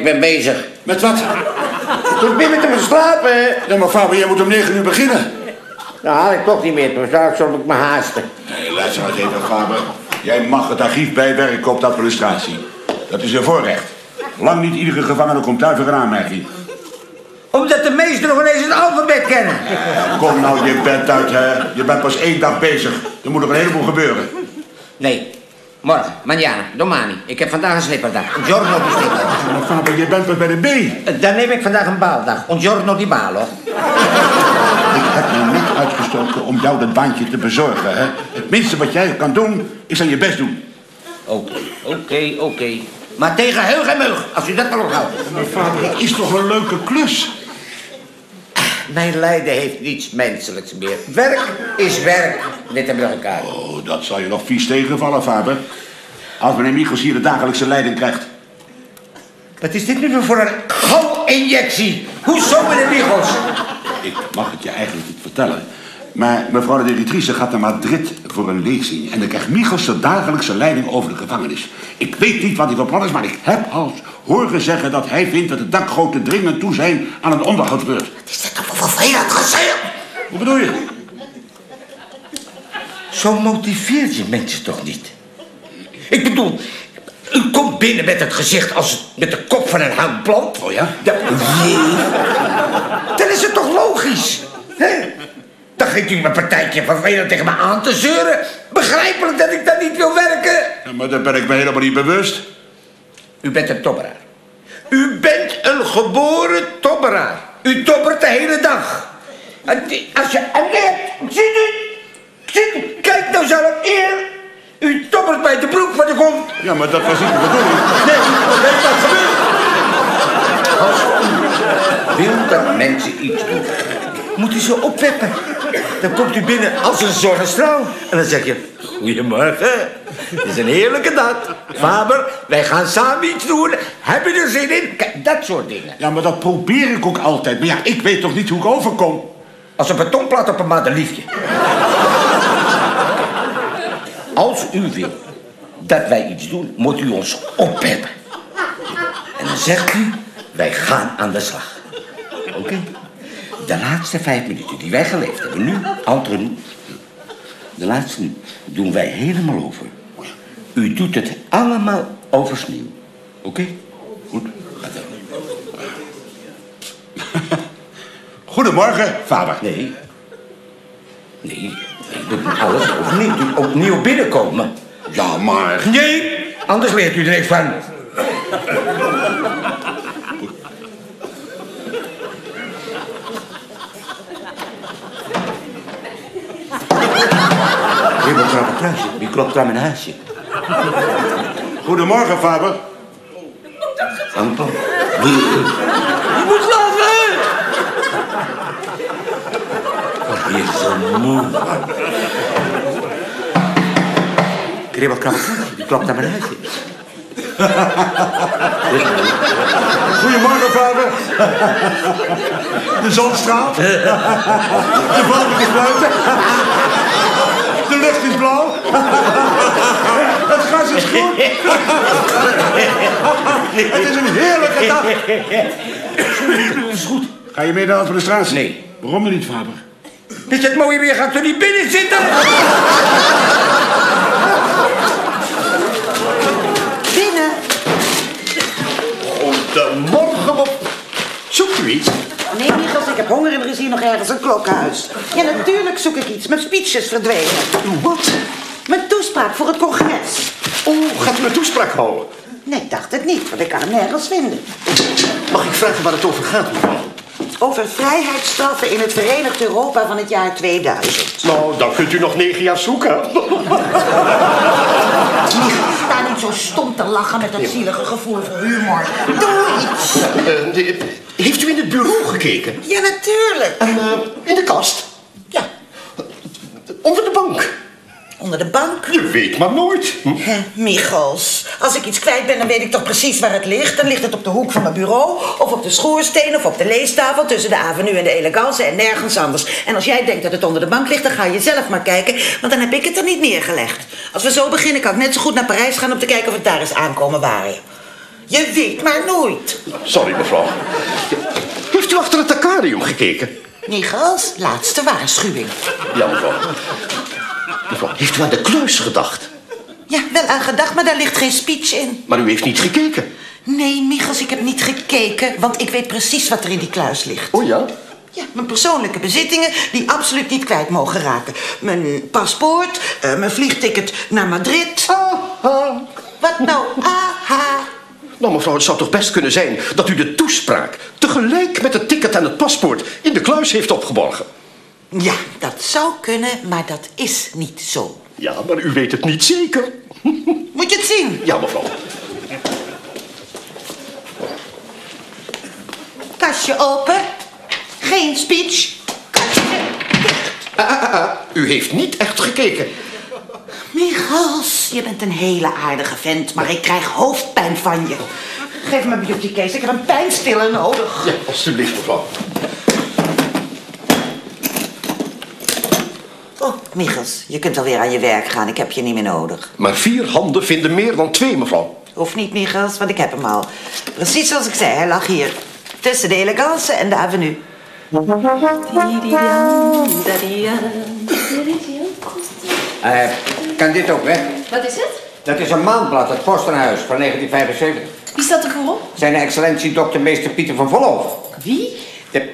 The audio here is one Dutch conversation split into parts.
Ik ben bezig. Met wat? Tot binnen te gaan slapen. Ja, maar Faber, jij moet om negen uur beginnen. Nou haal ik toch niet meer. Dus daar zal ik me haasten. Nee, luister maar even, Faber. Jij mag het archief bijwerken op de administratie. Dat is een voorrecht. Lang niet iedere gevangene komt thuis voor een aanmerking. Omdat de meesten nog ineens het alfabet kennen. Ja, kom nou je bed uit, hè. Je bent pas één dag bezig. Er moet nog een heleboel gebeuren. Nee. Morgen, manjana, domani. Ik heb vandaag een slipperdag. Un giorno di slipper. Maar Faber, je bent pas bij de B. Ik Dan neem ik vandaag een baaldag. Un giorno di balo. heb me niet uitgestoken om jou dat baantje te bezorgen, hè. Het minste wat jij kan doen, is aan je best doen. Oké, oké, oké. Maar tegen heug en meug, als u dat maar ophoudt. Maar Faber, het is toch een leuke klus? Mijn lijden heeft niets menselijks meer. Werk is werk, we elkaar. Oh, dat zal je nog vies tegenvallen, Faber. Als meneer Michels hier de dagelijkse leiding krijgt. Wat is dit nu voor een galinjectie? Hoezo, meneer Michels? Ik mag het je eigenlijk niet vertellen. Maar mevrouw de directrice gaat naar Madrid voor een lezing. En dan krijgt Michels de dagelijkse leiding over de gevangenis. Ik weet niet wat hij van plan is, maar ik heb al horen zeggen dat hij vindt dat de dakgoten dringend toe zijn aan een onderhoudsbeurt. Wat is dit toch voor gezegd? Hoe bedoel je? Zo motiveert je mensen toch niet? Ik bedoel, u komt binnen met het gezicht als met de kop van een houtplant. Oh ja? Ja, jee. Dan is het toch logisch? Hè? Dan geeft u me een partijtje vervelend tegen me aan te zeuren. Begrijpelijk dat ik dan niet wil werken. Ja, maar daar ben ik me helemaal niet bewust. U bent een tobberaar. U bent een geboren tobberaar. U tobbert de hele dag. En Als je leert, ziet u, ziet u, kijk nou zelf eer. U tobbert bij de broek van de kont. Ja, maar dat was niet de bedoeling. Nee, wat heeft dat gebeurd? Als u wil dat mensen iets doen, moet u ze opwekken. Dan komt u binnen als een zonnestraal. En dan zeg je, goedemorgen. Het is een heerlijke dag. Faber, wij gaan samen iets doen. Heb je er zin in? Kijk, dat soort dingen. Ja, maar dat probeer ik ook altijd. Maar ja, ik weet toch niet hoe ik overkom. Als een betonplaat op een madeliefje. Als u wil dat wij iets doen, moet u ons oppeppen. En dan zegt u, wij gaan aan de slag. Oké? De laatste vijf minuten die wij geleefd hebben, nu, nous, de laatste nu, doen wij helemaal over. U doet het allemaal oversnieuw. Oké? Goed, gaat dan. Goedemorgen, Faber. Nee. Nee, we doen alles opnieuw. Opnieuw binnenkomen. Ja, maar... Nee, anders leert u er niks van. Klopt aan mijn huisje? Goedemorgen, Faber. Anton? Je moet lachen! Oh, hier is zo moe van. Kribbel wie klopt aan mijn huisje? Goedemorgen, Faber. De zon straalt. De vogels is buiten. Blauw. Het gras is groen. Het is een heerlijke dag. Dat is goed. Ga je mee naar de administratie? Nee. Waarom niet, Faber? Is het mooie weer? Gaat er niet binnen zitten? Goedemorgen, op. Zoekt u iets? Ik heb honger en er is hier nog ergens een klokkenhuis. Ja, natuurlijk zoek ik iets. Mijn speech is verdwenen. Wat? Mijn toespraak voor het congres. Oh, gaat u een toespraak houden? Nee, ik dacht het niet, want ik kan hem nergens vinden. Mag ik vragen waar het over gaat, mevrouw? Over vrijheidsstraffen in het Verenigd Europa van het jaar 2000. Nou, dan kunt u nog negen jaar zoeken. Sta niet zo stom te lachen met dat zielige gevoel voor humor. Doe iets. Eh, de- heeft u in het bureau gekeken? Ja, natuurlijk. En, eh, in de kast? Ja, Onder de bank? onder de bank. Je weet maar nooit. Hm? Michels, als ik iets kwijt ben, dan weet ik toch precies waar het ligt. Dan ligt het op de hoek van mijn bureau, of op de schoorsteen, of op de leestafel... tussen de avenue en de elegance en nergens anders. En als jij denkt dat het onder de bank ligt, dan ga je zelf maar kijken... want dan heb ik het er niet neergelegd. Als we zo beginnen, kan ik net zo goed naar Parijs gaan... om te kijken of het daar is aankomen waaien. Je weet maar nooit. Sorry, mevrouw. Heeft u achter het aquarium gekeken? Michels, laatste waarschuwing. Ja, mevrouw. Mevrouw, heeft u aan de kluis gedacht? Ja, wel aan gedacht, maar daar ligt geen speech in. Maar u heeft niet gekeken. Nee, Michels, ik heb niet gekeken, want ik weet precies wat er in die kluis ligt. Oh ja? Ja, mijn persoonlijke bezittingen die absoluut niet kwijt mogen raken. Mijn paspoort, eh, mijn vliegticket naar Madrid. Aha. Wat nou? Aha. Nou, mevrouw, het zou toch best kunnen zijn dat u de toespraak... tegelijk met het ticket en het paspoort in de kluis heeft opgeborgen. Ja, dat zou kunnen, maar dat is niet zo. Ja, maar u weet het niet zeker. Moet je het zien? Ja, mevrouw. Kastje open. Geen speech. Kastje dicht. Ah, ah, ah, U heeft niet echt gekeken. Michels, je bent een hele aardige vent, maar ik krijg hoofdpijn van je. Geef me een beauty case, ik heb een pijnstiller nodig. Ja, alstublieft, mevrouw. Oh, Michels, je kunt alweer aan je werk gaan, ik heb je niet meer nodig. Maar vier handen vinden meer dan twee, mevrouw. Hoeft niet, Michels, want ik heb hem al. Precies zoals ik zei, hij lag hier. Tussen de elegance en de avenue. Eh, kan dit ook weg? Wat is het? Dat is een maandblad, het Postenhuis van 1975. Wie staat er voorop? Zijn excellentie dokter meester Pieter van Volhoven. Wie? De,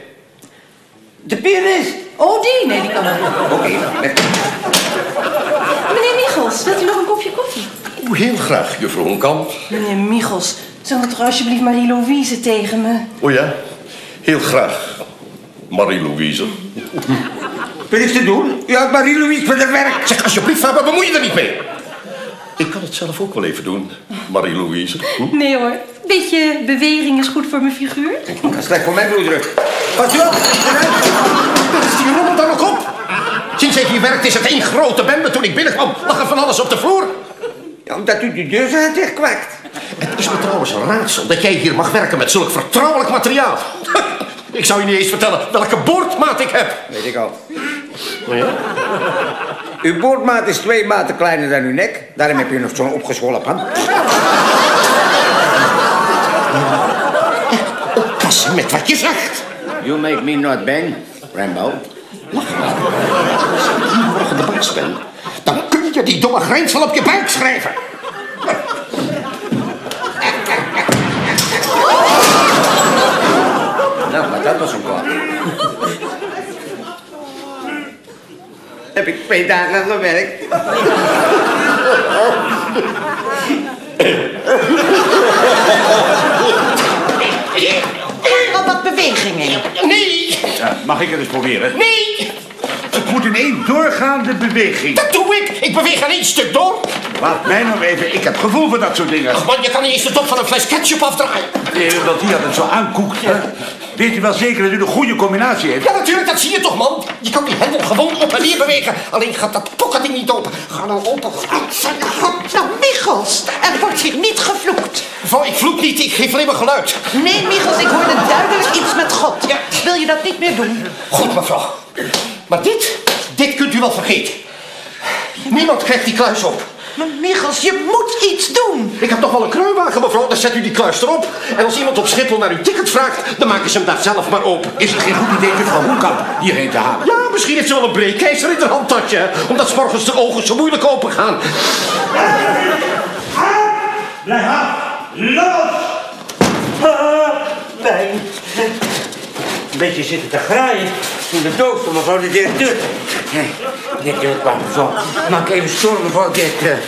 de pianist. Oh, die? Nee, die kan ook. Oké. Meneer Michels, wilt u nog een kopje koffie? Oeh, heel graag, juffrouw Honkamp. Meneer Michels, zeg maar toch alsjeblieft Marie-Louise tegen me. Oh ja, heel graag. Marie-Louise. Wat is te doen? U had Marie-Louise van der werk. Zeg alsjeblieft, Faber, bemoei je er niet mee. Ik kan het zelf ook wel even doen, Marie-Louise. Hm? Nee hoor, beetje beweging is goed voor mijn figuur. Dat is slecht voor mijn bloeddruk. Pas u op. Wat is die rommel dan ook op? Sinds ik hier werkt is het één grote bende. Toen ik binnenkwam lag er van alles op de vloer. Ja, omdat u de deur zo dichtkwakt. Het is me trouwens een raadsel dat jij hier mag werken met zulk vertrouwelijk materiaal. Ik zou je niet eens vertellen welke boordmaat ik heb. Weet ik al. Oh ja? Uw boordmaat is twee maten kleiner dan uw nek. Daarom heb u nog zo'n opgezwollen pan. Oppassen met wat je zegt. You make me not bang, Rambo. Als ik hier morgen de baas ben, dan kun je die domme grijns wel op je buik schrijven. Nou, maar dat was een klap. Heb ik twee dagen gewerkt. Al wat beweging in. Nee, Ja, mag ik het eens proberen? nee, Het moet in één doorgaande beweging. dat doe ik. Ik beweeg aan één stuk door. Laat mij nou even, ik heb gevoel voor dat soort dingen. Ach man, je kan niet eens de top van een fles ketchup afdraaien. Eh, Dat hij altijd zo aankoekt. Weet u wel zeker dat u een goede combinatie heeft? Ja, natuurlijk, dat zie je toch, man? Je kan die hendel gewoon op en neer bewegen. Alleen gaat dat pokkerding niet open. Ga nou open. Nou, Michels, er wordt hier niet gevloekt. Mevrouw, ik vloek niet, ik geef alleen maar geluid. Nee, Michels, ik hoorde duidelijk iets met God. Ja. Wil je dat niet meer doen? Goed, mevrouw. Maar dit, dit kunt u wel vergeten. Niemand krijgt die kluis op. Maar Michels, je moet iets doen. Ik heb toch wel een kruiwagen, mevrouw. Dan zet u die kluis erop. En als iemand op Schiphol naar uw ticket vraagt, dan maken ze hem daar zelf maar open. Is het geen goed idee juffrouw Hoenkamp hierheen te halen? Ja, misschien heeft ze wel een breekijzer in haar handtatje. hè, Omdat 's morgens de ogen zo moeilijk open gaan. Blijf af! Los! Pijn. Een beetje zitten te graaien toen de dood van mevrouw de directeur. Nee, zo. Mag ik even storen, mevrouw de directeur?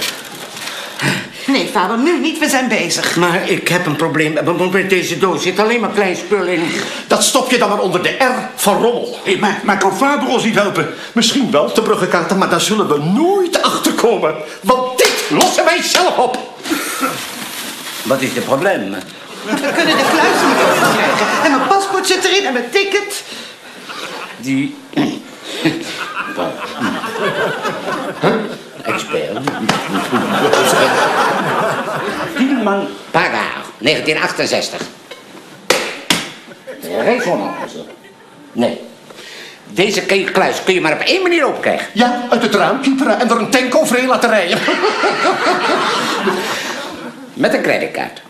Nee, vader, nu niet. We zijn bezig. Maar ik heb een probleem. Met deze doos zit alleen maar klein spul in. Dat stop je dan maar onder de R van rommel. Hé, maar, maar kan vader ons niet helpen? Misschien wel te Bruggekaarten, maar daar zullen we nooit achter komen. Want dit lossen wij zelf op. Wat is het probleem? We kunnen de kluis niet opkrijgen. En mijn paspoort zit erin en mijn ticket. Die... Expert. Tielman Pagar, 1968. Resonance. Nee. Deze kluis kun je maar op één manier opkrijgen. Ja, uit het raam kieperen en er een tank overheen laten rijden. Met een creditcard.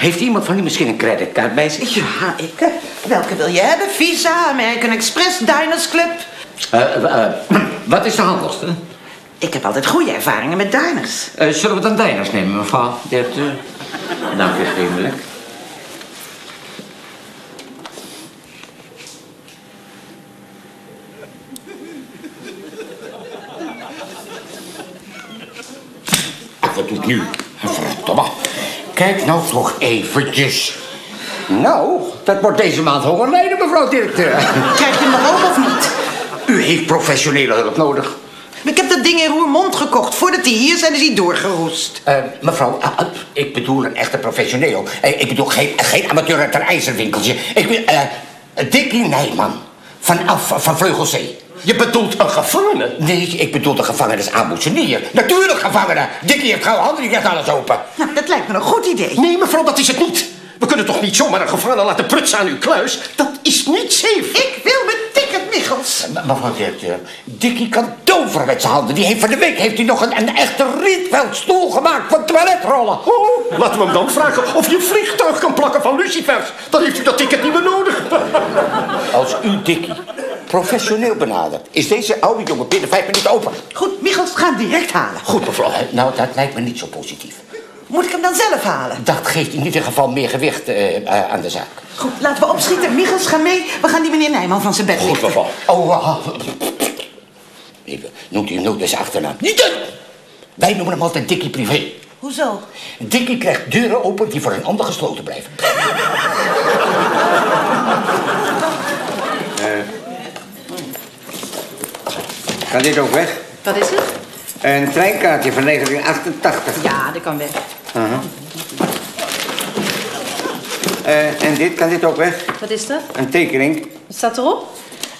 Heeft iemand van u misschien een creditcard bij zich? Ja, ik. Welke wil je hebben? Visa, American Express, Diners Club. Eh, eh, wat is de handigste? Ik heb altijd goede ervaringen met diners. Eh, zullen we dan Diners nemen, mevrouw? Directeur? Dank u vriendelijk. Wat doet nu? Verdomme. Kijk nou toch eventjes. Nou, dat wordt deze maand hongerlijden, mevrouw directeur. Krijg je hem nog ook of niet? U heeft professionele hulp nodig. Ik heb dat ding in Roermond gekocht. Voordat hij hier zijn, is hij doorgeroest. Eh, mevrouw, ah, ah, ik bedoel een echte professioneel. Eh, ik bedoel geen, geen amateur uit een ijzerwinkeltje. Ik bedoel, eh Dickie Nijman. Van, af, van Vleugelzee. Je bedoelt een gevangene? Nee, ik bedoel de gevangenis Amoetsenier. Natuurlijk gevangenen. Dickie heeft gauw handen, die krijgt alles open. Nou, dat lijkt me een goed idee. Nee, mevrouw, dat is het niet. We kunnen toch niet zomaar een gevangene laten prutsen aan uw kluis? Dat is niet safe. Ik wil mijn ticket, Michels. Eh, Mevrouw directeur, Dickie kan toveren met zijn handen. Die heeft van de week heeft hij nog een, een echte rietveldstoel gemaakt van toiletrollen. Oh, laten we hem dan vragen of je een vliegtuig kan plakken van lucifers. Dan heeft u dat ticket niet meer nodig. Als u Dickie professioneel benadert, is deze oude jongen binnen vijf minuten open. Goed, Michels, ga hem direct halen. Goed, mevrouw. Nou, dat lijkt me niet zo positief. Moet ik hem dan zelf halen? Dat geeft in ieder geval meer gewicht eh, eh, aan de zaak. Goed, laten we opschieten. Michels, ga mee. We gaan die meneer Nijman van zijn bed lichten. Oh, uh, even, noemt u hem nooit eens achternaam. Niet doen! Wij noemen hem altijd Dickie Privé. Hoezo? Dickie krijgt deuren open die voor een ander gesloten blijven. Kan dit ook weg? Wat is het? Een treinkaartje van 1988. Ja, dat kan weg. Eh, en dit, kan dit ook weg? Wat is dat? Een tekening. Wat staat erop?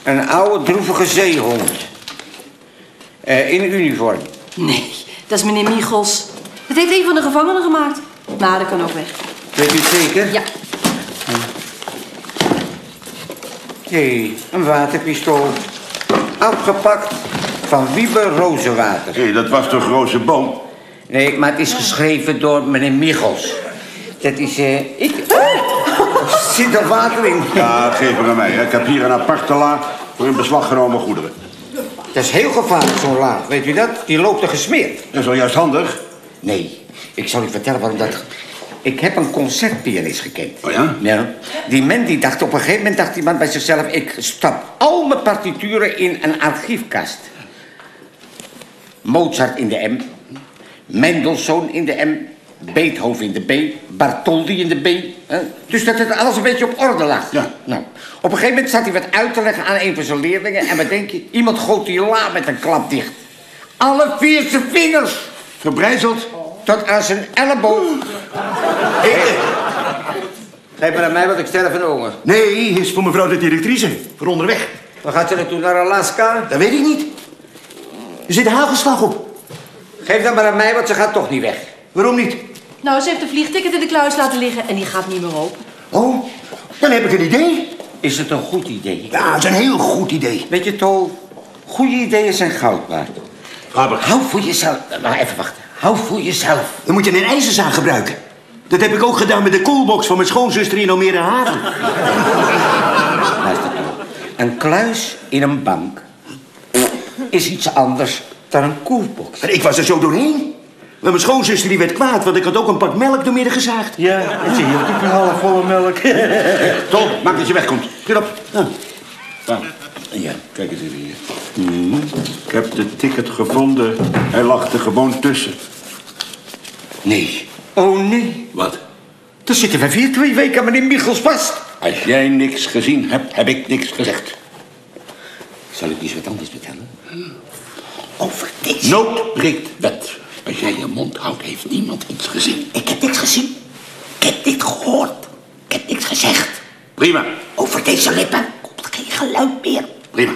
Een oude droevige zeehond. Eh, in uniform. Nee, dat is meneer Michels. Dat heeft een van de gevangenen gemaakt. Nou, dat kan ook weg. Weet u het zeker? Ja. Hé, een waterpistool. Afgepakt van Wieber Rozenwater. Hé, dat was toch Boom? Nee, maar het is geschreven door meneer Michels. Dat is, eh, ik... Oh, zit er water in. Ja, geef hem aan mij. hè. Ik heb hier een aparte la voor in beslag genomen goederen. Dat is heel gevaarlijk, zo'n laad. Weet u dat? Die loopt er gesmeerd. Dat is wel juist handig. Nee, ik zal u vertellen waarom dat... Ik heb een concertpianist gekend. Oh ja? Ja. Die man die dacht, op een gegeven moment dacht die man bij zichzelf... ik stap al mijn partituren in een archiefkast. Mozart in de M. Mendelssohn in de M. Beethoven in de B. Bartoldi in de B. hè. Dus dat het alles een beetje op orde lag. Ja. Nou, op een gegeven moment zat hij wat uit te leggen aan een van zijn leerlingen... en wat denk je? Iemand goot die la met een klap dicht. Alle vier zijn vingers. Verbrijzeld. Tot aan zijn elleboog. Geef maar aan mij, want ik sterf van honger. Nee, is voor mevrouw de directrice. Voor onderweg. Waar gaat ze naartoe? Naar Alaska? Dat weet ik niet. Er zit hagelslag op. Geef dan maar aan mij, want ze gaat toch niet weg. Waarom niet? Nou, ze heeft een vliegticket in de kluis laten liggen en die gaat niet meer open. Oh, dan heb ik een idee. Is het een goed idee? Ja, dat is een heel goed idee. Weet je, Tol, goede ideeën zijn goud waard. Faber, Hou voor jezelf. Maar even wachten. Hou voor jezelf. dan moet je een ijzerzaag gebruiken. Dat heb ik ook gedaan met de koelbox van mijn schoonzuster in Almere Haven. Luister, Tol. Een kluis in een bank is iets anders dan een koelbox. Maar ik was er zo doorheen. Maar mijn schoonzuster die werd kwaad, want ik had ook een pak melk door midden gezaagd. Ja, en ze hield ook een half volle melk. Tom, maak dat je wegkomt. Schiet op. Nou, ja, kijk eens even hier. Mhm. Ik heb de ticket gevonden. Hij lag er gewoon tussen. nee. Oh nee. Wat? Dan zitten we weer twee weken aan meneer Michels vast. Als jij niks gezien hebt, heb ik niks gezegd. Zal ik eens wat anders vertellen? Over deze... Nood breekt wet. Als jij je mond houdt, heeft niemand iets gezien. Ik heb niks gezien. Ik heb dit gehoord. Ik heb niks gezegd. Prima, Over deze lippen komt geen geluid meer. prima.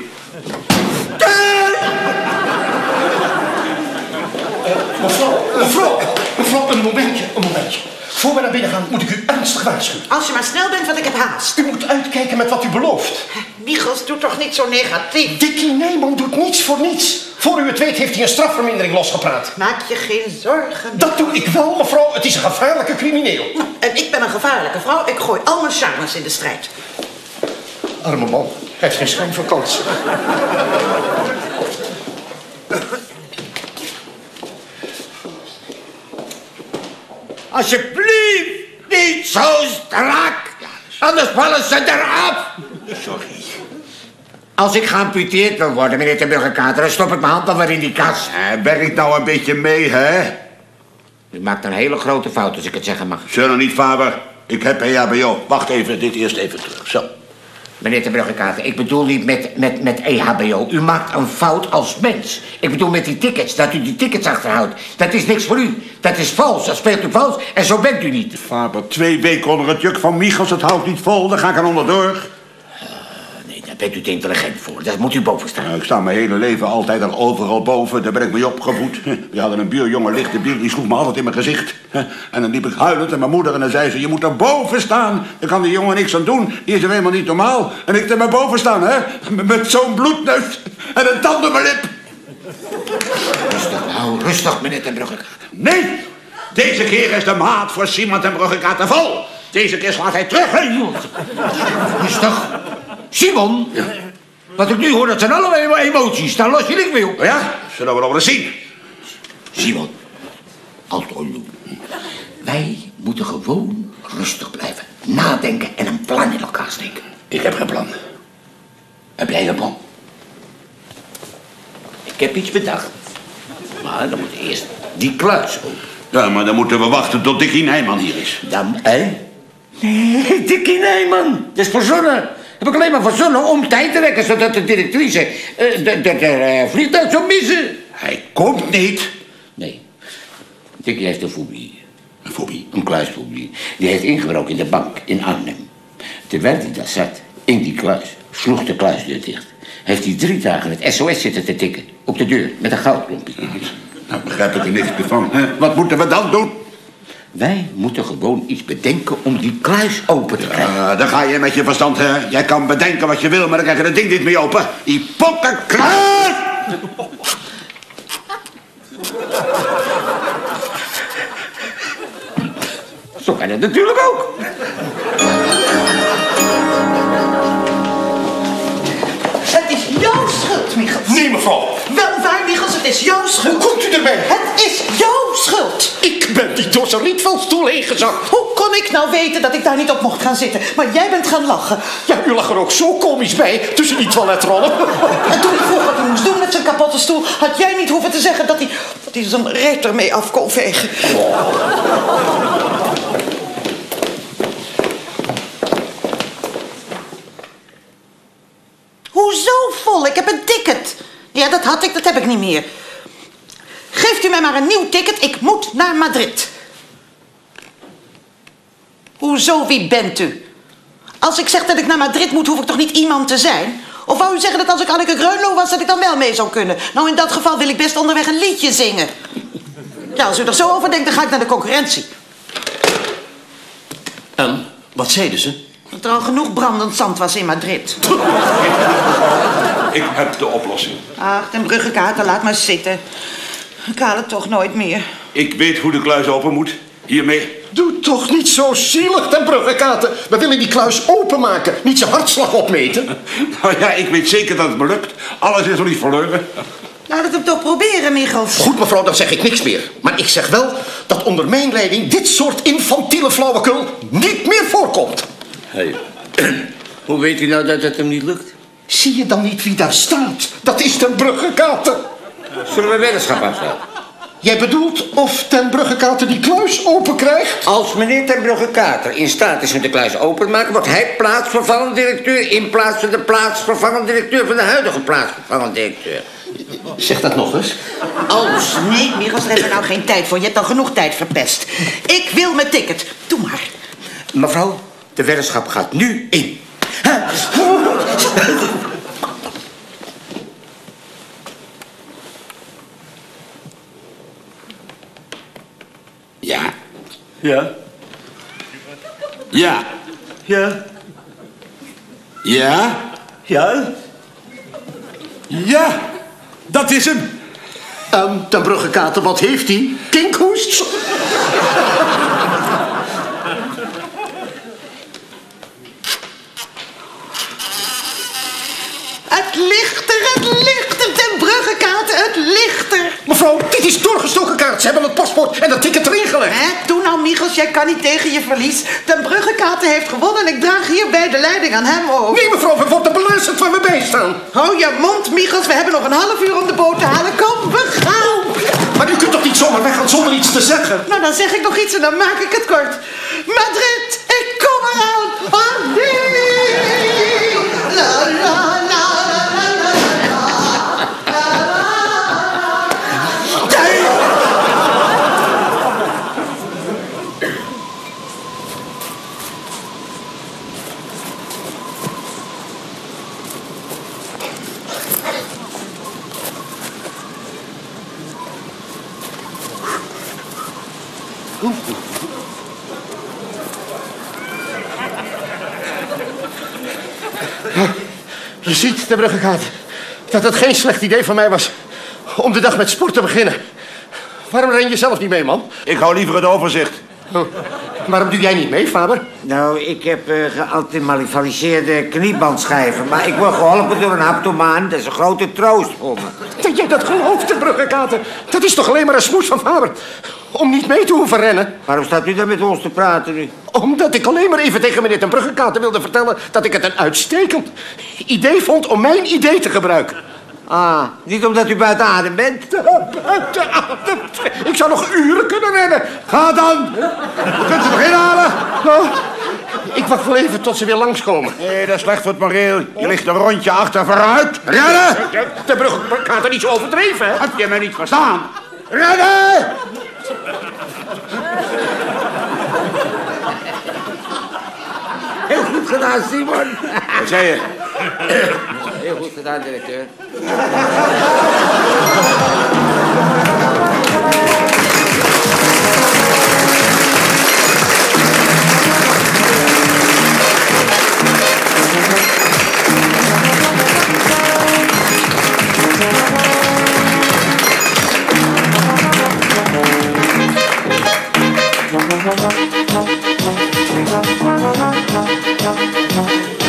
Mevrouw, mevrouw, mevrouw, een momentje, een momentje. Voor we naar binnen gaan, moet ik u ernstig waarschuwen. Als je maar snel bent, want ik heb haast. U moet uitkijken met wat u belooft. Michels, doe toch niet zo negatief. Dickie Nijman doet niets voor niets. Voor u het weet heeft hij een strafvermindering losgepraat. Maak je geen zorgen. Dat doe ik wel, mevrouw. Het is een gevaarlijke crimineel. En ik ben een gevaarlijke vrouw. Ik gooi al mijn charmes in de strijd. Arme man, hij heeft geen schijn van kans. Alsjeblieft, niet zo strak. Anders vallen ze eraf. Sorry. Als ik geamputeerd wil worden, meneer de burgerkater, dan stop ik mijn hand alweer in die kas. Eh, werk nou een beetje mee, hè? U maakt een hele grote fout als ik het zeggen mag. Zullen niet, Faber. Ik heb EHBO. Wacht even, dit eerst even terug. Zo. Meneer de burgerkater, ik bedoel niet met, met, met EHBO. U maakt een fout als mens. Ik bedoel met die tickets, dat u die tickets achterhoudt. Dat is niks voor u. Dat is vals, dat speelt u vals en zo bent u niet. Faber, twee weken onder het juk van Michels. Het houdt niet vol. Dan ga ik er onderdoor. Daar bent u te intelligent voor. Dat moet u boven staan. Nou, ik sta mijn hele leven altijd al overal boven. Daar ben ik mee opgevoed. We hadden een buurjongen lichte bier, die sloeg me altijd in mijn gezicht. En dan liep ik huilend naar mijn moeder en dan zei ze... je moet er boven staan. Daar kan die jongen niks aan doen. Die is er helemaal niet normaal. En ik er maar boven staan, hè. Met zo'n bloedneus en een tand op mijn lip. Rustig nou, rustig, meneer burgerkater. Nee, deze keer is de maat voor Simon ten Bruggekater vol. Deze keer slaat hij terug. Rustig. Simon, wat ik nu hoor, dat zijn allemaal emoties. Daar los je op. Ja, zullen we nog wel eens zien. Simon, Antonio, wij moeten gewoon rustig blijven. Nadenken en een plan in elkaar steken. Ik heb geen plan. Heb jij een plan? Ik heb iets bedacht. Maar dan moet eerst die kluis open. Ja, maar dan moeten we wachten tot Dickie Nijman hier is. Dan, hè? Nee, Dikkie Nijman. Dat is verzonnen. Heb ik alleen maar verzonnen om tijd te rekken, zodat de directrice eh, de, de, de eh, vliegtuig zou missen. Hij komt niet. Nee, Dikkie heeft een fobie. Een fobie. Een kluisfobie. Die heeft ingebroken in de bank in Arnhem. Terwijl hij daar zat, in die kluis, sloeg de kluisdeur dicht. Heeft hij drie dagen het SOS zitten te tikken. Op de deur, met een goudklompje. Nou, begrijp ik er niks meer van. Hè? Wat moeten we dan doen? Wij moeten gewoon iets bedenken om die kluis open te krijgen. Uh, dan ga je met je verstand, hè. Jij kan bedenken wat je wil, maar dan krijg je het ding niet meer open. Die pokkenklaar! Zo kan het natuurlijk ook. Het is jouw schuld, Michels. Nee, mevrouw. Wel waar, Michels, het is jouw schuld. Hoe komt u erbij? Het is jouw ben niet door zo'n rietvelstoel heen gezakt. Hoe kon ik nou weten dat ik daar niet op mocht gaan zitten? Maar jij bent gaan lachen. Ja, u lag er ook zo komisch bij tussen die toiletrollen. En toen ik vroeg wat hij moest doen met zijn kapotte stoel... had jij niet hoeven te zeggen dat hij, dat hij zijn reet ermee af kon vegen. Hoezo vol? Ik heb een ticket. Ja, dat had ik, dat heb ik niet meer. Geeft u mij maar een nieuw ticket, ik moet naar Madrid. Hoezo, wie bent u? Als ik zeg dat ik naar Madrid moet, hoef ik toch niet iemand te zijn? Of wou u zeggen dat als ik Anneke Greunlo was, dat ik dan wel mee zou kunnen? Nou, in dat geval wil ik best onderweg een liedje zingen. Ja, als u er zo over denkt, dan ga ik naar de concurrentie. En, wat zeiden ze? Dat er al genoeg brandend zand was in Madrid. Ik heb de oplossing. Ach, ten Bruggekater, laat maar zitten. Ik haal het toch nooit meer. Ik weet hoe de kluis open moet. Hiermee. Doe toch niet zo zielig, ten Bruggekaten. We willen die kluis openmaken, niet zijn hartslag opmeten. Nou ja, ik weet zeker dat het me lukt. Alles is nog niet verloren. Laat het hem toch proberen, Michels. Goed, mevrouw, dan zeg ik niks meer. Maar ik zeg wel dat onder mijn leiding dit soort infantiele flauwekul niet meer voorkomt. Hey. Hoe weet u nou dat het hem niet lukt? Zie je dan niet wie daar staat? Dat is ten Bruggekater. Zullen we weddenschap afsluiten? Jij bedoelt of ten Bruggekater die kluis open krijgt? Als meneer ten Brugge Kater in staat is om de kluis open te maken... wordt hij plaatsvervangend directeur... in plaats van de plaatsvervangend directeur... van de huidige plaatsvervangend directeur. Zeg dat nog eens. Als. Nee, Michels, daar hebben we nou geen tijd voor. Je hebt al genoeg tijd verpest. Ik wil mijn ticket. Doe maar. Mevrouw, de weddenschap gaat nu in. Ja. Ja, Ja. ja, Ja. ja. Ja. Dat is hem. Ehm ten Bruggekater, wat heeft hij? Kinkhoest? Lichter, het lichter, ten Bruggekaten, het lichter. Mevrouw, dit is doorgestoken kaart. Ze hebben het paspoort en dat ticket erin gelegd. Hè, doe nou, Michels, jij kan niet tegen je verlies. Ten Bruggekaten heeft gewonnen en ik draag hierbij de leiding aan hem over. Nee, mevrouw, we worden beluisterd waar we bij staan. Hou je mond, Michels. We hebben nog een half uur om de boot te halen. Kom, we gaan. Maar u kunt toch niet zomaar weggaan zonder iets te zeggen? Nou, dan zeg ik nog iets en dan maak ik het kort. Madrid, ik kom eraan. La, la, la, ziet, de Bruggekater, dat het geen slecht idee van mij was om de dag met sport te beginnen. Waarom ren je zelf niet mee, man? Ik hou liever het overzicht. Oh, Waarom doe jij niet mee, vader? Nou, ik heb uh, geoptimaliseerde kniebandschijven... maar ik word geholpen door een haptomaan. Dat is een grote troost voor me. Dat jij dat gelooft, de Bruggekater. Dat is toch alleen maar een smoes van vader? Om niet mee te hoeven rennen. Waarom staat u dan met ons te praten nu? Omdat ik alleen maar even tegen meneer ten Bruggekater wilde vertellen... dat ik het een uitstekend idee vond om mijn idee te gebruiken. Ah, niet omdat u buiten adem bent? Buiten adem. Ik zou nog uren kunnen rennen. Ga dan. We kunnen ze toch inhalen? Nou, ik wacht wel even tot ze weer langskomen. Nee, dat is slecht voor het moreel. Je ligt een rondje achter vooruit. Rennen! De Bruggekater niet zo overdreven, hè? Heb je me niet verstaan? Rennen! Heel goed gedaan, Simon. Wat zei je? Heel goed gedaan, directeur. Een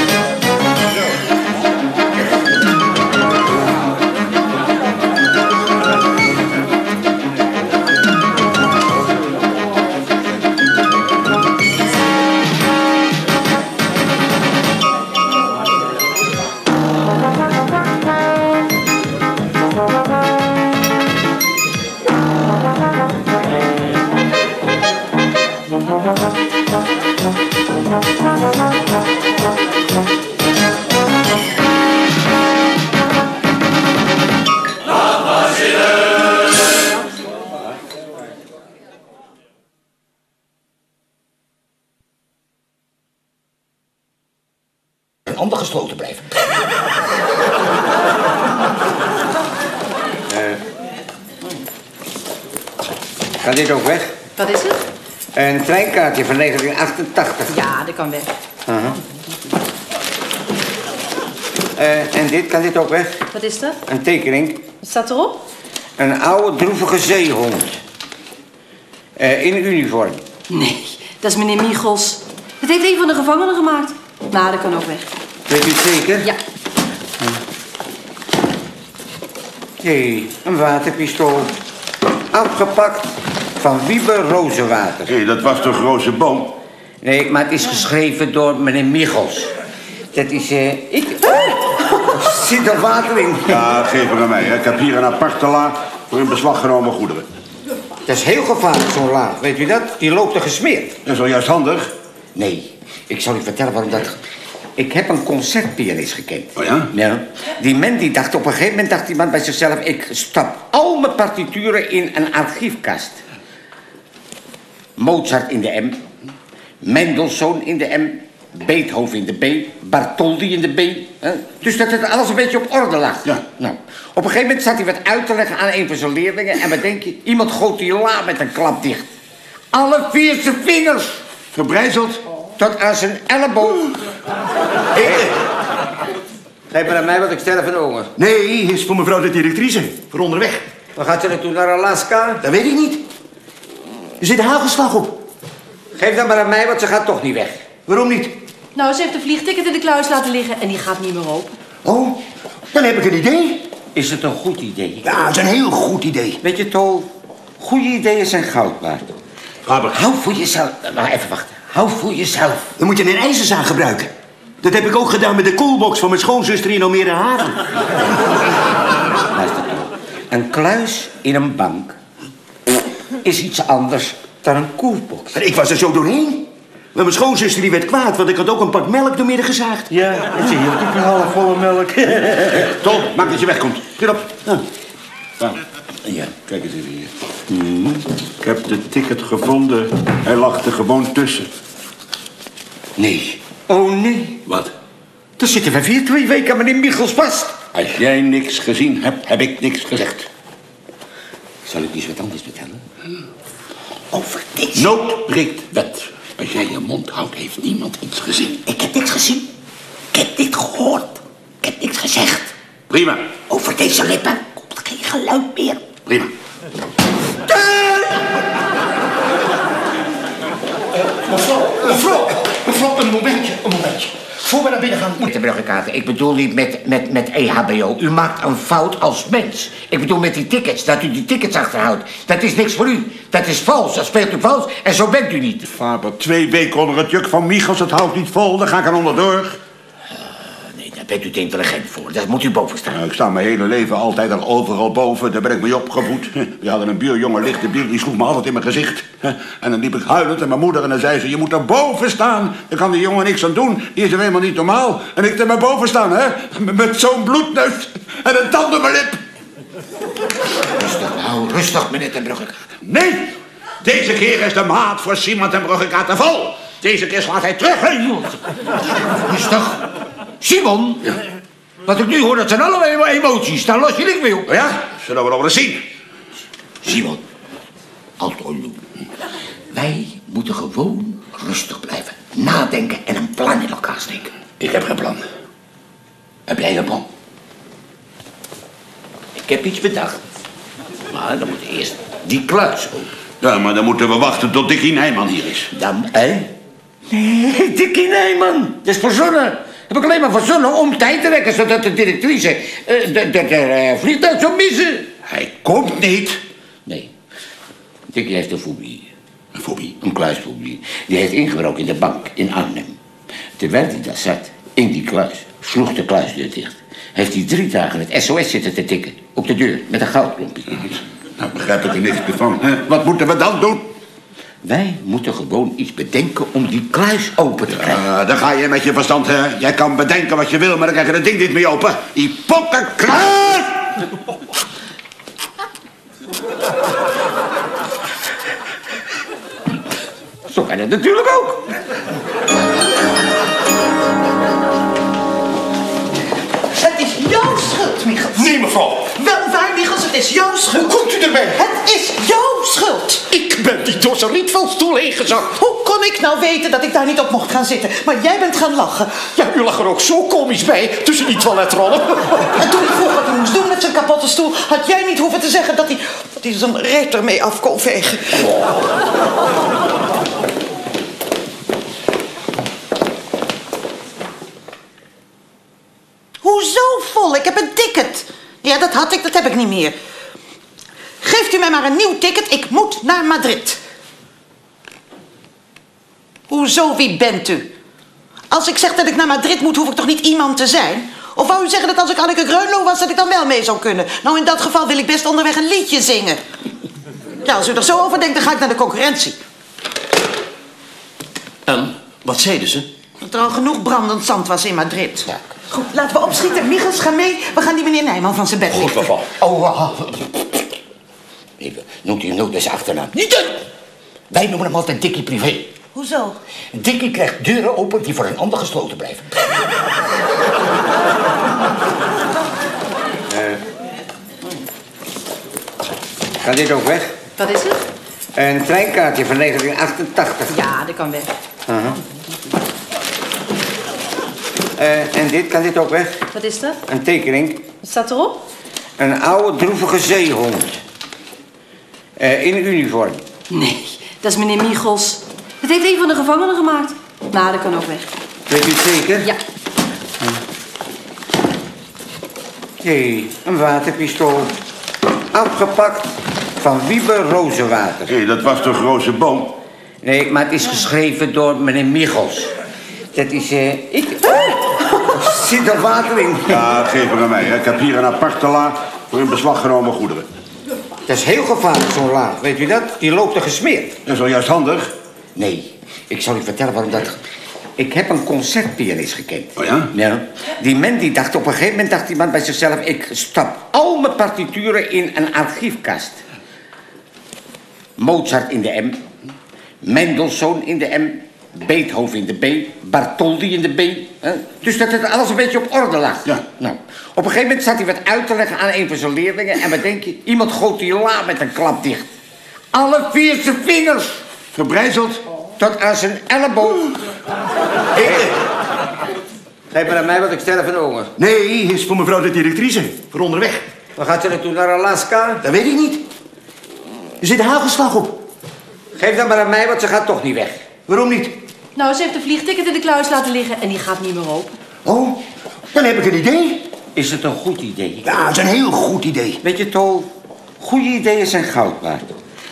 88. Ja, dat kan weg. Eh, en dit, kan dit ook weg? Wat is dat? Een tekening. Wat staat erop? Een oude, droevige zeehond. Uh, in uniform. Nee, dat is meneer Michels. Dat heeft een van de gevangenen gemaakt. Nou, dat kan ook weg. Weet u het zeker? Ja. Hé, hey, een waterpistool. Afgepakt van Wieber Rozenwater. Hé, hey, dat was toch Rozenboom? Nee, maar het is geschreven door meneer Michels. Dat is, eh, ik... Zit er water in. Ja, geef hem aan mij. hè. Ik heb hier een aparte la voor in beslag genomen goederen. Dat is heel gevaarlijk, zo'n laag. Weet u dat? Die loopt er gesmeerd. Dat is wel juist handig. Nee, ik zal u vertellen waarom dat... Ik heb een concertpianist gekend. Oh ja? Ja. Die man die dacht, op een gegeven moment dacht die man bij zichzelf... ik stap al mijn partituren in een archiefkast. Mozart in de M. Mendelssohn in de M. Beethoven in de B. Bartoldi in de B. hè. Dus dat het alles een beetje op orde lag. Ja. Nou, op een gegeven moment zat hij wat uit te leggen aan een van zijn leerlingen... en wat denk je? Iemand goot die la met een klap dicht. Alle vier zijn vingers Verbrijzeld? tot aan zijn elleboog. Geef maar aan mij, want ik sterf van de honger. Nee, is voor mevrouw de directrice. Voor onderweg. Waar gaat ze naartoe? Naar Alaska? Dat weet ik niet. Er zit hagelslag op. Geef dat maar aan mij, want ze gaat toch niet weg. Waarom niet? Nou, ze heeft een vliegticket in de kluis laten liggen en die gaat niet meer open. Oh, dan heb ik een idee. Is het een goed idee? Ja, dat is een heel goed idee. Weet je, Tol, goede ideeën zijn goud waard. Faber. Hou voor jezelf. Maar even wachten. Hou voor jezelf. Dan moet je een ijzerzaag gebruiken. Dat heb ik ook gedaan met de koelbox van mijn schoonzuster in Almere Haven. Luister, Tol. Een kluis in een bank is iets anders dan een koelbox. Maar ik was er zo doorheen. Maar mijn schoonzuster die werd kwaad, want ik had ook een pak melk door midden gezaagd. Ja, en ze hield ook een half volle melk. Tom, maak dat je wegkomt. Schiet op. Ja. Nou, ja, kijk eens even hier. Mhm. Ik heb de ticket gevonden. Hij lag er gewoon tussen. Nee. Oh nee. Wat? Dan zitten we weer twee weken aan meneer Michels vast. Als jij niks gezien hebt, heb ik niks gezegd. Zal ik eens wat anders vertellen? Over deze. Nood breekt wet. Als jij je mond houdt, heeft niemand iets gezien. Ik heb niks gezien. Ik heb dit gehoord. Ik heb niks gezegd. Prima, Over deze lippen komt geen geluid meer. prima. Mevrouw, mevrouw, mevrouw, een momentje, een momentje. Voor we naar binnen gaan, moet Meneer Bruggenkaten, ik bedoel niet met, met, met EHBO. U maakt een fout als mens. Ik bedoel met die tickets, dat u die tickets achterhoudt. Dat is niks voor u. Dat is vals, dat speelt u vals en zo bent u niet. Faber, twee weken onder het juk van Michels, het houdt niet vol. Dan ga ik er onderdoor. Daar bent u te intelligent voor. Daar moet u boven staan. Nou, ik sta mijn hele leven altijd al overal boven. Daar ben ik mee opgevoed. We hadden een buurjongen, lichte bier, die sloeg me altijd in mijn gezicht. En dan liep ik huilend en mijn moeder en dan zei ze... je moet er boven staan. Daar kan die jongen niks aan doen. Die is er helemaal niet normaal. En ik er maar boven staan, hè. Met zo'n bloedneus en een tand op mijn lip. Rustig nou, rustig, meneer ten Bruggenkaten. Nee, deze keer is de maat voor Simon ten Bruggenkaten vol. Deze keer slaat hij terug. Rustig. Simon, wat ik nu hoor, dat zijn allemaal emoties. Daar los je niks mee op. Ja, zullen we nog wel eens zien. Simon, Altolu. Wij moeten gewoon rustig blijven. Nadenken en een plan in elkaar steken. Ik heb geen plan. Heb jij een plan? Ik heb iets bedacht. Maar dan moet eerst die kluis open. Ja, maar dan moeten we wachten tot Dickie Nijman hier is. Dan, hè? Nee, Dikkie Nijman. Dat is verzonnen. Heb ik alleen maar verzonnen om tijd te rekken... zodat de directrice eh, de, de, de eh, vliegtuig zou missen. Hij komt niet. Nee, Dikkie heeft een fobie. Een fobie. Een kluisfobie. Die heeft ingebroken in de bank in Arnhem. Terwijl hij daar zat, in die kluis, sloeg de kluisdeur dicht. Heeft hij drie dagen het SOS zitten te tikken. Op de deur, met een goudklompje. Nou, begrijp ik er niks meer van. Hè? Wat moeten we dan doen? Wij moeten gewoon iets bedenken om die kluis open te krijgen. Dan ga je met je verstand, hè. Jij kan bedenken wat je wil, maar dan krijg je het ding niet meer open. Die pokkenklaar! Zo kan het natuurlijk ook. Het is jouw schuld, Michels. Nee, mevrouw. Wel waar, Michels, het is jouw schuld. Hoe komt u erbij? Het is jouw schuld. Ik ben die door zijn rietvalstoel heen gezakt. Hoe kon ik nou weten dat ik daar niet op mocht gaan zitten? Maar jij bent gaan lachen. Ja, u lag er ook zo komisch bij, tussen die toiletrollen. En toen ik vroeg wat hij moest doen met zijn kapotte stoel... had jij niet hoeven te zeggen dat hij, dat hij zijn reet ermee af kon vegen. Hoezo vol? Ik heb een ticket. Ja, dat had ik, dat heb ik niet meer. Mij maar een nieuw ticket, ik moet naar Madrid. Hoezo, wie bent u? Als ik zeg dat ik naar Madrid moet, hoef ik toch niet iemand te zijn? Of wou u zeggen dat als ik Anneke Greunlo was, dat ik dan wel mee zou kunnen? Nou, in dat geval wil ik best onderweg een liedje zingen. Ja, als u er zo over denkt, dan ga ik naar de concurrentie. En, wat zeiden ze? Dat er al genoeg brandend zand was in Madrid. Goed, laten we opschieten. Michels, ga mee. We gaan die meneer Nijman van zijn bed Goed, lichten. mevrouw. Oh, wacht. Even, noemt u nooit eens achternaam. Niet doen! Wij noemen hem altijd Dikkie Privé. Hoezo? Dikkie krijgt deuren open die voor een ander gesloten blijven. Gaat dit ook weg? Wat is het? Een treinkaartje van 1988. Ja, dat kan weg. Eh, en dit, kan dit ook weg? Wat is dat? Een tekening. Wat staat erop? Een oude droevige zeehond. Eh, in uniform. Nee, dat is meneer Michels. Dat heeft een van de gevangenen gemaakt. Nou, dat kan ook weg. Weet u het zeker? Ja. Hé, een waterpistool. Afgepakt van Wieber Rozenwater. Hé, dat was toch Roze Boom? Nee, maar het is geschreven door meneer Michels. Dat is, eh, ik... Zit er water in. Ja, geef hem aan mij. hè. Ik heb hier een aparte la voor in beslag genomen goederen. Dat is heel gevaarlijk, zo'n laag. Weet u dat? Die loopt er gesmeerd. Dat is wel juist handig. Nee, ik zal u vertellen waarom dat... Ik heb een concertpianist gekend. Oh ja? Ja. Die man die dacht, op een gegeven moment dacht die man bij zichzelf... ik stap al mijn partituren in een archiefkast. Mozart in de M. Mendelssohn in de M. Beethoven in de B. Bartoldi in de B. hè. Dus dat het alles een beetje op orde lag. Ja. Nou, op een gegeven moment zat hij wat uit te leggen aan een van zijn leerlingen... en wat denk je? Iemand goot die la met een klap dicht. Alle vier zijn vingers Verbrijzeld. tot aan zijn elleboog. Geef maar aan mij, want ik sterf van honger. Nee, is voor mevrouw de directrice. Voor onderweg. Waar gaat ze naartoe? Naar Alaska? Dat weet ik niet. Er zit hagelslag op. Geef dan maar aan mij, want ze gaat toch niet weg. Waarom niet? Nou, ze heeft een vliegticket in de kluis laten liggen en die gaat niet meer open. Oh, dan heb ik een idee. Is het een goed idee? Ja, dat is een heel goed idee. Weet je, Tol, goede ideeën zijn goud waard.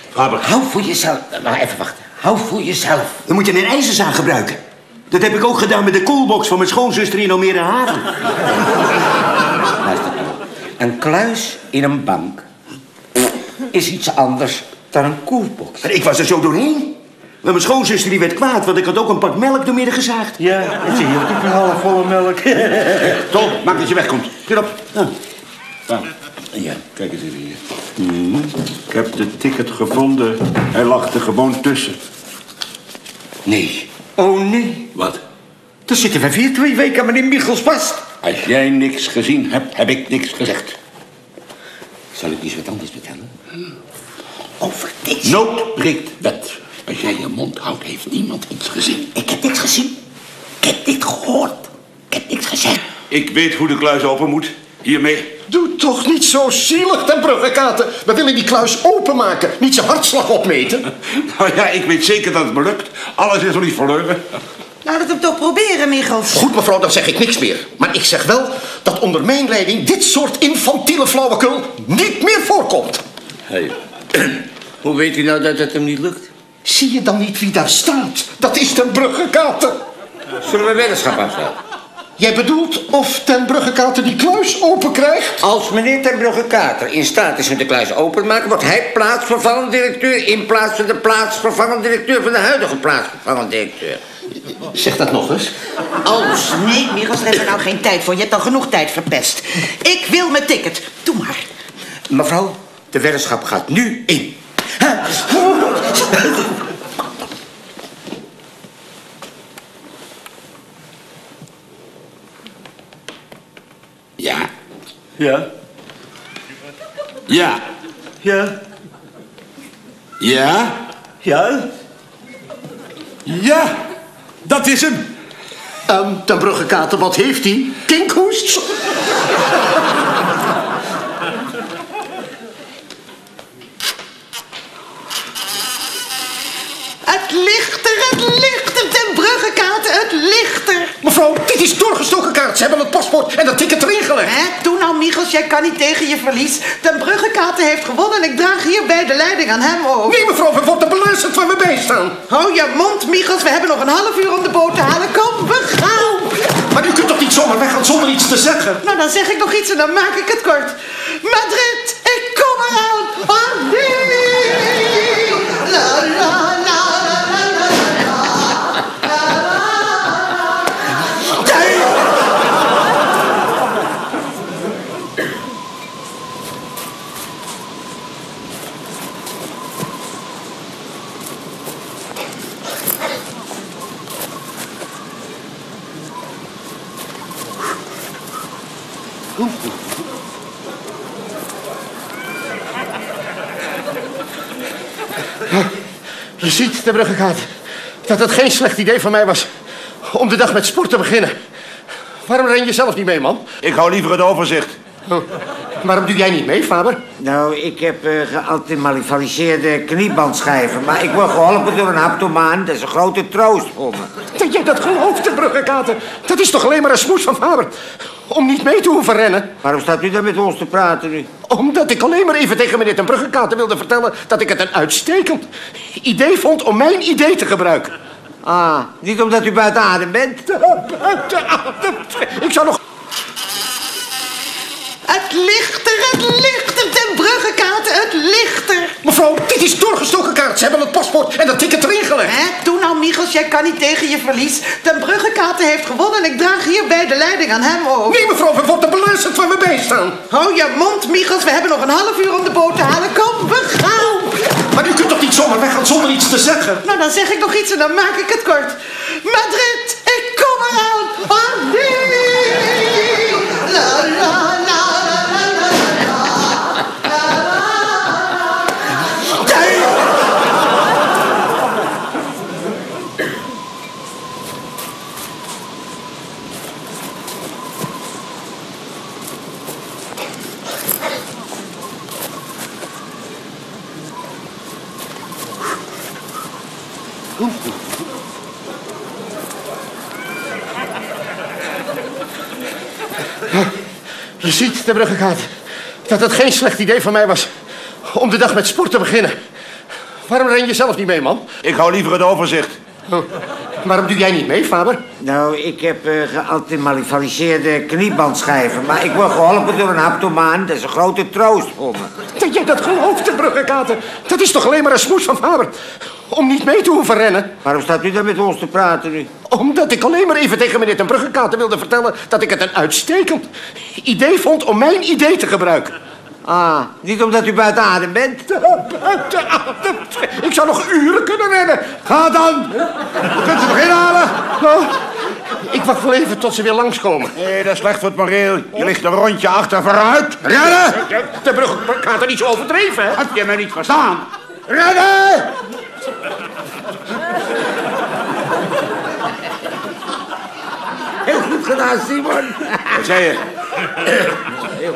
Faber, hou voor jezelf. Maar even wachten. Hou voor jezelf. Dan moet je een ijzerzaag gebruiken. Dat heb ik ook gedaan met de koelbox van mijn schoonzuster in Almere Haven. Luister, Tol. Een kluis in een bank is iets anders dan een koelbox. Maar ik was er zo doorheen. Maar mijn schoonzuster die werd kwaad, want ik had ook een pak melk door midden gezaagd. Ja, ze hield ook een halfvolle melk. Tom, maak dat je wegkomt. Get op. Nou, Ah, ja, kijk eens even hier. Mhm. Ik heb de ticket gevonden. Hij lag er gewoon tussen. Nee. Oh nee, Wat? dan zitten we weer twee weken aan meneer Michels vast. Als jij niks gezien hebt, heb ik niks gezegd. Zal ik eens wat anders vertellen? Over dit. Nood breekt wet. Als jij je mond houdt, heeft niemand iets gezien. Ik heb niks gezien. Ik heb dit gehoord. Ik heb niks gezegd. Ik weet hoe de kluis open moet. Hiermee. doe toch niet zo zielig, ten Bruggekaten. We willen die kluis openmaken, niet zijn hartslag opmeten. Nou ja, ik weet zeker dat het me lukt. Alles is nog niet verloren. Laat het hem toch proberen, Michels. Goed, mevrouw, dan zeg ik niks meer. Maar ik zeg wel dat onder mijn leiding dit soort infantiele flauwekul niet meer voorkomt. Hey. Hoe weet u nou dat het hem niet lukt? Zie je dan niet wie daar staat? Dat is ten Bruggekaten. Zullen we weddenschap afsluiten? Jij bedoelt of ten Bruggekaten die kluis open krijgt? Als meneer ten Brugge Kater in staat is om de kluis open te maken... wordt hij plaatsvervangend directeur... in plaats van de plaatsvervangend directeur... van de huidige plaatsvervangend directeur. Zeg dat nog eens. Als nee, Michels, daar hebben we nou geen tijd voor. Je hebt al genoeg tijd verpest. Ik wil mijn ticket. Doe maar. Mevrouw, de weddenschap gaat nu in. Ja. Ja, Ja. ja, Ja. ja. Ja. Dat is hem. Ehm, ten Bruggekaten, wat heeft hij? Kinkhoest? Het lichter, het lichter, ten Bruggekaten, het lichter. Mevrouw, dit is doorgestoken kaart. Ze hebben het paspoort en dat ticket erin gelegd. Hè? Doe nou, Michels, jij kan niet tegen je verlies. Den Bruggekater heeft gewonnen en ik draag hierbij de leiding aan hem over. Nee, mevrouw, we worden beluisterd waar we bij staan. Hou je mond, Michels. We hebben nog een half uur om de boot te halen. Kom, we gaan. Maar u kunt toch niet zomaar weggaan zonder iets te zeggen? Nou, dan zeg ik nog iets en dan maak ik het kort. Madrid, Je ziet, de Bruggekaart, dat het geen slecht idee van mij was om de dag met sport te beginnen. Waarom ren je zelf niet mee, man? Ik hou liever het overzicht. Oh, waarom doe jij niet mee, Faber? Nou, ik heb uh, geantimalificeerde kniebandschijven. Maar ik word geholpen door een haptomaan. Dat is een grote troost voor me. Dat jij dat gelooft, de Bruggekater. Dat is toch alleen maar een smoes van Faber. Om niet mee te hoeven rennen. Waarom staat u dan met ons te praten nu? Omdat ik alleen maar even tegen meneer ten Bruggekater wilde vertellen... dat ik het een uitstekend idee vond om mijn idee te gebruiken. Ah, niet omdat u buiten adem bent? Buiten adem. Ik zou nog... Het lichter, het lichter, Den Bruggekater, het lichter. Mevrouw, dit is doorgestoken kaart. Ze hebben het paspoort en dat ticket erin gelegd. Hè? Doe nou, Michels, jij kan niet tegen je verlies. Den Bruggekater heeft gewonnen en ik draag hierbij de leiding aan hem over. Nee, mevrouw, we worden beluisterd waar we bij staan. Hou je mond, Michels. We hebben nog een half uur om de boot te halen. Kom, we gaan. Maar u kunt toch niet zomaar weggaan zonder iets te zeggen? Nou, dan zeg ik nog iets en dan maak ik het kort. Madrid, ik kom eraan. Oh, nee. La, la, la, la, ziet, de Bruggekaart, dat het geen slecht idee van mij was om de dag met sport te beginnen. Waarom ren je zelf niet mee, man? Ik hou liever het overzicht. Oh, waarom doe jij niet mee, Faber? Nou, ik heb uh, geantimalificeerde kniebandschijven. Maar ik word geholpen door een haptomaan. Dat is een grote troost voor me. Dat jij dat gelooft, de Bruggekater. Dat is toch alleen maar een smoes van Faber. Om niet mee te hoeven rennen. Waarom staat u dan met ons te praten nu? Omdat ik alleen maar even tegen meneer ten Bruggekater wilde vertellen... dat ik het een uitstekend idee vond om mijn idee te gebruiken. Ah, niet omdat u buiten adem bent? Buiten adem. Ik zou nog uren kunnen rennen. Ga dan! Je kunt ze nog inhalen. Nou, ik wacht wel even tot ze weer langskomen. Nee, dat is slecht voor het moreel. Je ligt een rondje achter vooruit. Rennen! De Bruggekater niet zo overdreven, hè? Heb je me niet verstaan? Rennen! Heel goed gedaan, Simon. Wat zei je? Heel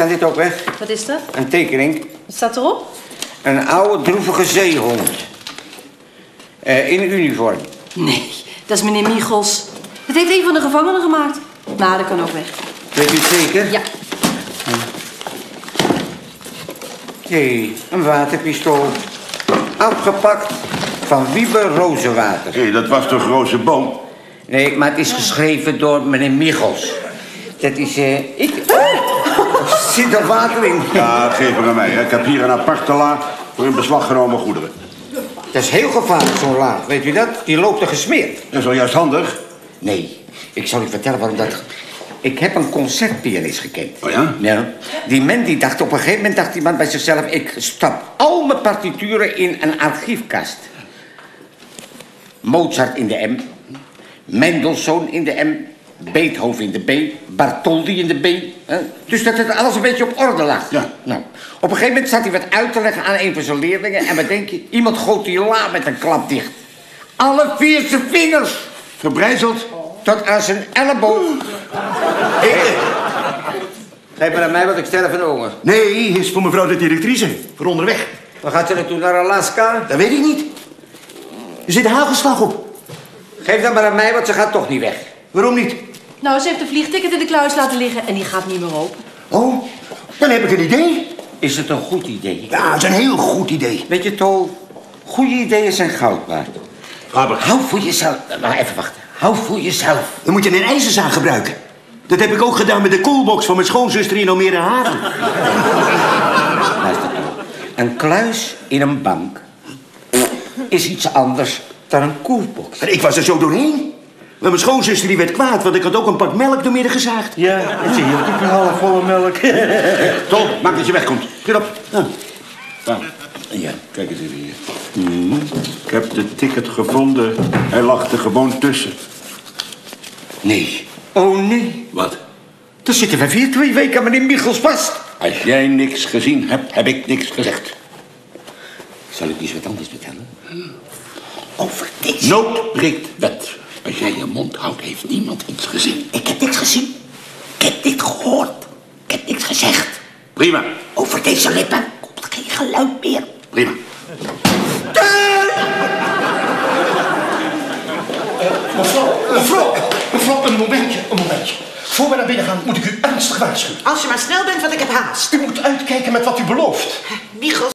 kan dit ook weg? Wat is dat? Een tekening. Wat staat erop? Een oude, droevige zeehond. Eh, in uniform. Nee, dat is meneer Michels. Dat heeft een van de gevangenen gemaakt. Nou, dat kan ook weg. Weet u het zeker? Ja. Nee, een waterpistool. Afgepakt van Wieber Rozenwater. Hé, dat was toch roze boom? Nee, maar het is geschreven door meneer Michels. Dat is, eh, ik... Zit er water in? Ja, geef hem aan mij. hè. Ik heb hier een aparte la voor in beslag genomen goederen. Dat is heel gevaarlijk, zo'n laad. Weet u dat? Die loopt er gesmeerd. Dat is wel juist handig. Nee, ik zal u vertellen waarom dat... Ik heb een concertpianist gekend. Oh ja? Ja. Die man die dacht, op een gegeven moment dacht die man bij zichzelf... ik stap al mijn partituren in een archiefkast. Mozart in de M. Mendelssohn in de M. Beethoven in de B. Bartoldi in de B. hè. Dus dat het alles een beetje op orde lag. Ja. Nou, op een gegeven moment zat hij wat uit te leggen aan een van zijn leerlingen... en wat denk je? Iemand goot die la met een klap dicht. Alle vier zijn vingers Verbrijzeld. tot aan zijn elleboog. Geef maar aan mij, want ik sterf van honger. Nee, is voor mevrouw de directrice. Voor onderweg. Waar gaat ze naartoe? Naar Alaska? Dat weet ik niet. Er zit hagelslag op. Geef dan maar aan mij, want ze gaat toch niet weg. Waarom niet? Nou, ze heeft een vliegticket in de kluis laten liggen en die gaat niet meer open. Oh, dan heb ik een idee. Is het een goed idee? Ja, dat is een heel goed idee. Weet je, Tol, goede ideeën zijn goud waard. Faber. Hou voor jezelf. Maar even wachten. Hou voor jezelf. Dan moet je een ijzerzaag gebruiken. Dat heb ik ook gedaan met de koelbox van mijn schoonzuster in Almere Haven. Luister, Tol. Een kluis in een bank is iets anders dan een koelbox. Maar ik was er zo doorheen. Maar mijn schoonzuster die werd kwaad, want ik had ook een pak melk door midden gezaagd. Ja, ze hield ook een halfvolle melk. Tom, maak dat je wegkomt. Schiet op. Ja. Ja, kijk eens even hier. Mhm. Ik heb de ticket gevonden. Hij lag er gewoon tussen. Nee. Oh nee. Wat? Dan zitten we weer twee weken aan meneer Michels vast. Als jij niks gezien hebt, heb ik niks gezegd. Zal ik eens wat anders vertellen? Over dit. Nood breekt wet. Als jij je mond houdt, heeft niemand iets gezien. Ik heb niks gezien. Ik heb dit gehoord. Ik heb niks gezegd. Prima, Over deze lippen komt geen geluid meer. prima. Mevrouw, mevrouw, mevrouw, een momentje, een momentje. Voor we naar binnen gaan, moet ik u ernstig waarschuwen. Als je maar snel bent, want ik heb haast. U moet uitkijken met wat u belooft. Michels,